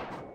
you